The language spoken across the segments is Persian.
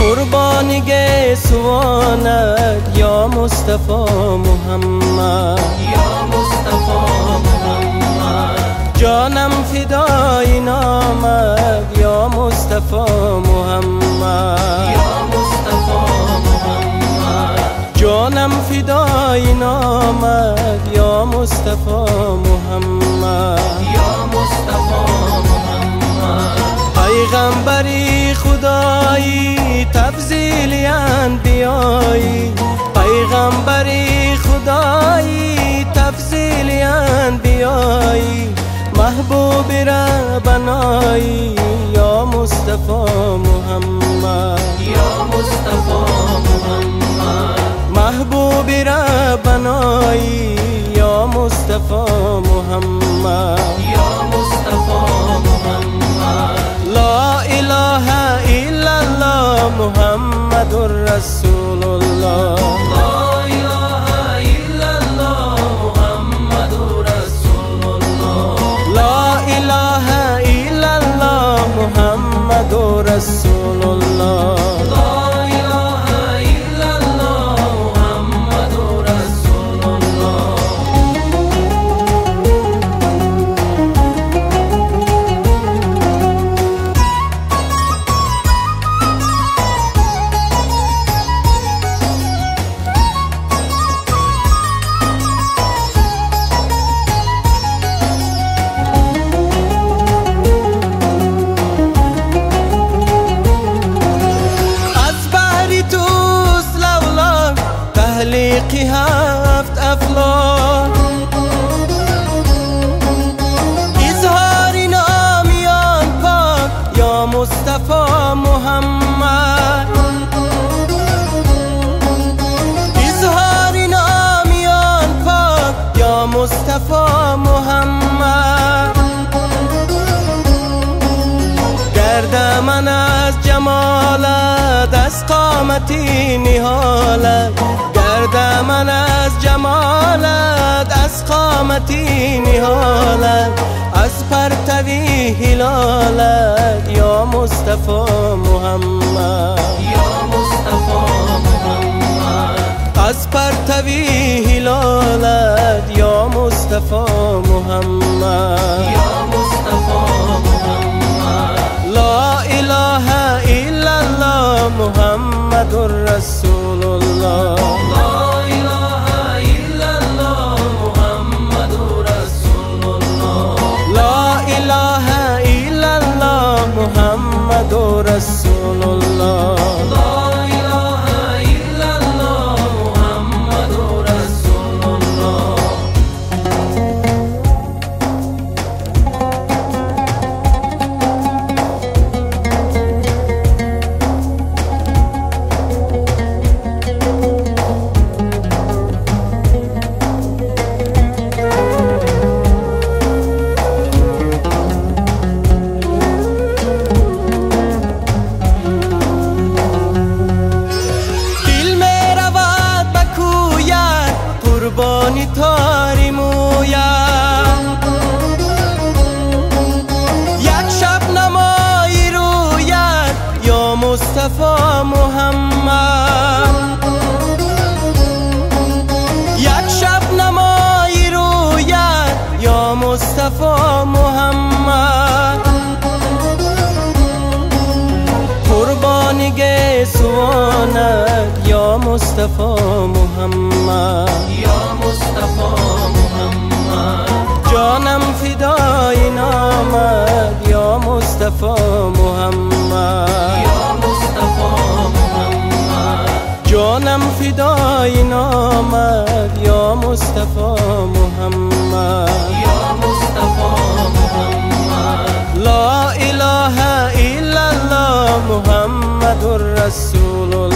قربانیگه سوانت یا مصطفی محمد یا مصطفی محمد جانم فدای نامت یا مصطفی محمد. یا مصطفی محمد. جانم فدای نامت یا مصطفی محمد. یا مصطفی محمد. پیغمبری خدایی. محبوب ربنایی یا مصطفی محمد. یا مصطفی محمد. محبوب ربنایی یا مصطفی محمد. یا مصطفی محمد. لا اله الا الله محمد رسول محمد رسول مصطفی محمد. گرد من از جمالت از قامتی نهالت. گرد من از جمالت از قامتی نهالت. از پرتوی هلالت. یا مصطفی محمد. یا مصطفی محمد. از پرتوی محمد. یا مصطفی محمد لا إله إلا الله محمد رسول الله. سوانت یا مصطفی محمد. یا مصطفی محمد. جانم فدای نامت یا مصطفی محمد. یا مصطفی محمد. جانم فدای نامت یا مصطفی محمد. یا مصطفی محمد. لا اله الا الله محمد رسول الله.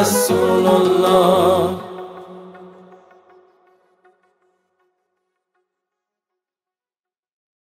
Rasulullah